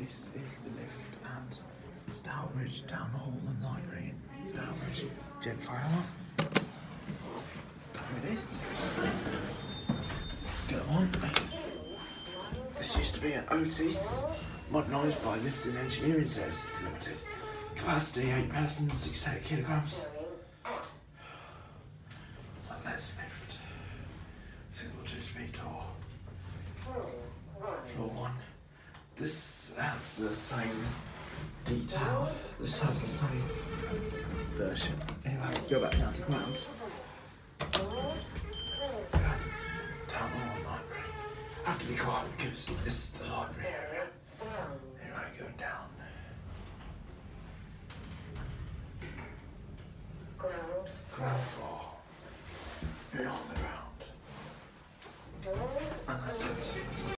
this is the lift at Stourbridge Town Hall and Library in Stourbridge. Jet fire alarm. There it is. Go on. This used to be an Otis, modernised by Lift & Engineering Services Limited. Capacity 8 persons, 68 kilograms. So let's lift. Single two speed This has the same detail. This has the same version. Anyway, go back down to ground. Down the library. I have to be quiet because this is the library area. Anyway, go down. Ground. Ground floor. on the ground. And that's it.